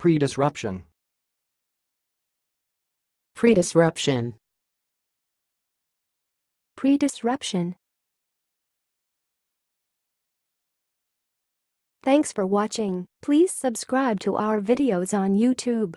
Pre-disruption. Pre-disruption. Pre-disruption. Thanks for watching. Please subscribe to our videos on YouTube.